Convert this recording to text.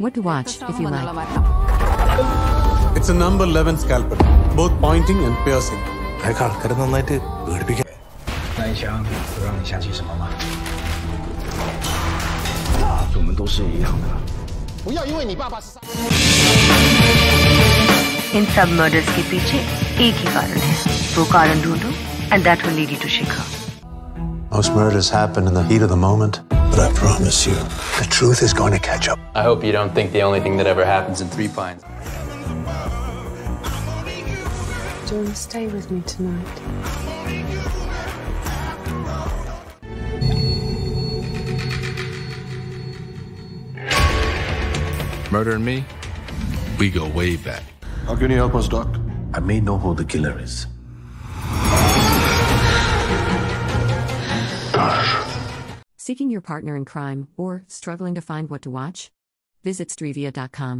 What to watch, if you like. It's a number 11 scalpel, both pointing and piercing. I can't get it 那一枪有让你想起什么吗？我们都是一样的。不要因为你爸爸是杀。इन सब murders के पीछे एक ही कारण है वो कारण ढूंढो and that will lead you to Shikha Most murders happen in the heat of the moment. But I promise you, the truth is going to catch up. I hope you don't think the only thing that ever happens in Three Pines. Do you want to stay with me tonight? Murder and me, we go way back. How can you help us, Doc? I may know who the killer is. Seeking your partner in crime or struggling to find what to watch? Visit Stryvia.com.